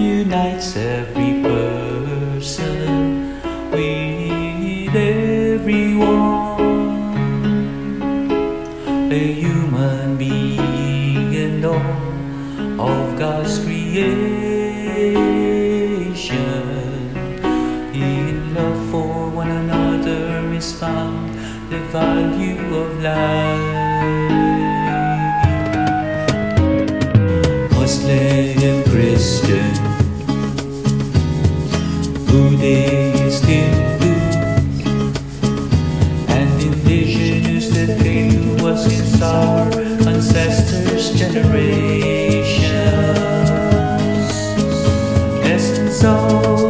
unites every person with everyone, a human being and all of God's creation. In love for one another is found the value of life. Generations. Essence of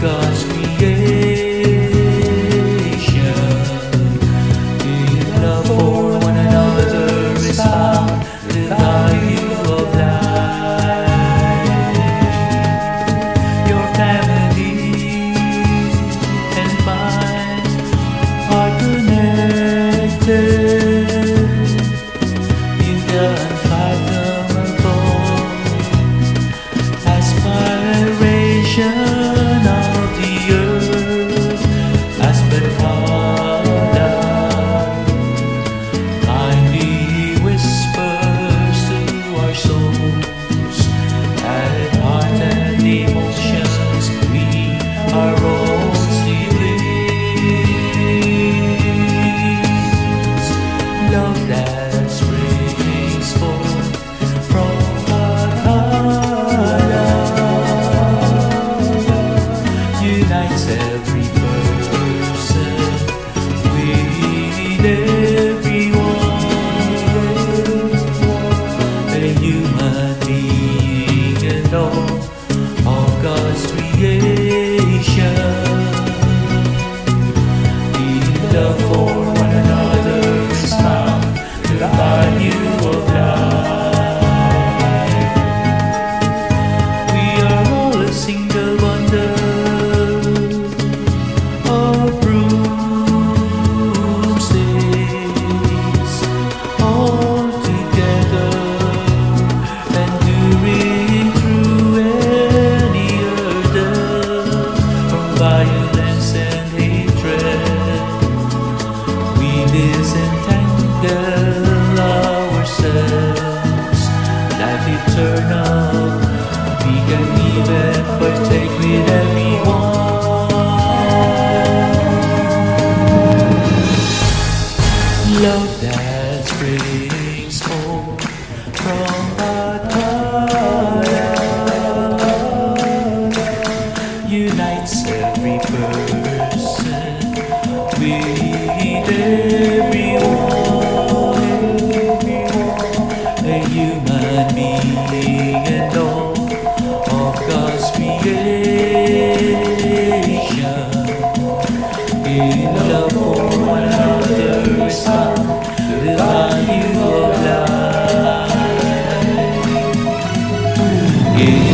God's creation. Love for one another is the of life. Your family and mine are connected in life eternal. We can give and partake with everyone. Love that brings hope from Bathala unites every person with every. You.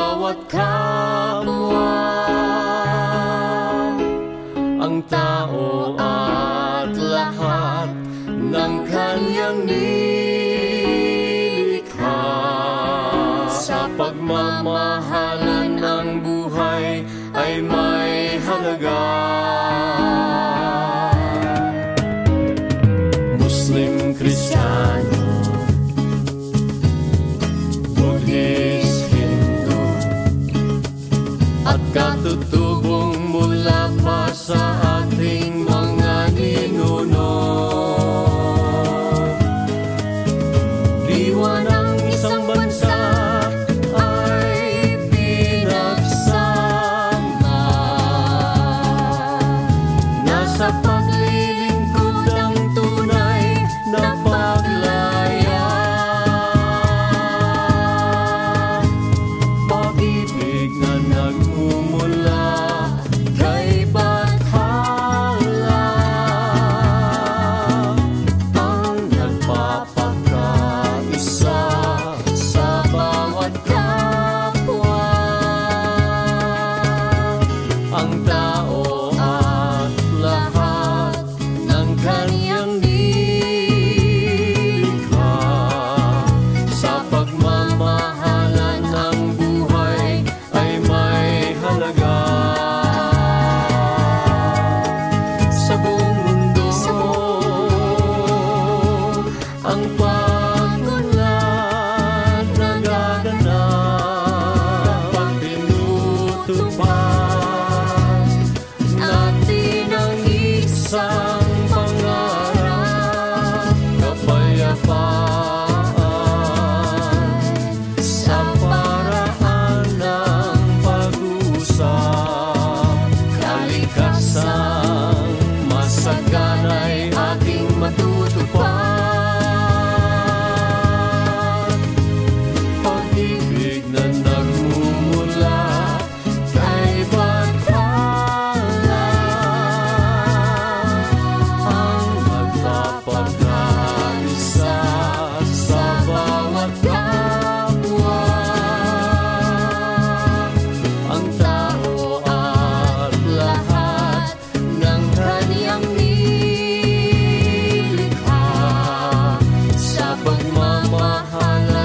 bawat kapwa. Ang tao at lahat ng kanyang nilikha. Sa pagmamahalan ang buhay ay may halaga. Muslim Kristiyano afar. 妈妈好了。